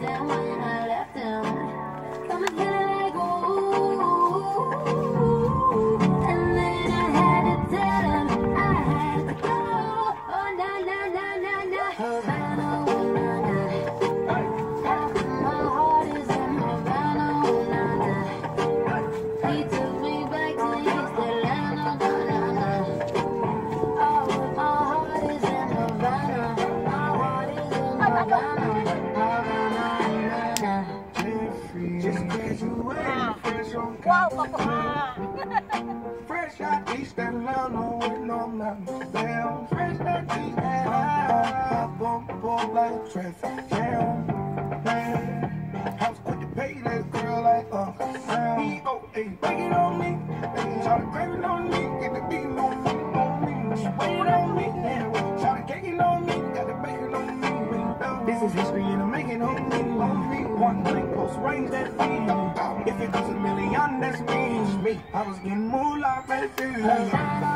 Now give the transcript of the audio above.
when I left him. Come and hit it like ooh. And then I had to tell him I had to go. Oh, na na na na na. Havana. Half of my heart is in Havana. He took me back to oh, my heart is in Havana. My heart is in Havana. Opo. Fresh out East Atlanta with no mountains down. Fresh out East Atlanta. Bump, bump like traffic jam. Man, I was quick to pay that girl like Uncle Sam. E-O-A, break it on me. To grab it on me. Get the beat on me, on me. She wait on me. Try to cake on me. Got the bacon on me. This is history and I'm making on me. One blank post range that feed. If it goes a million, that's me. I was getting baby. Like,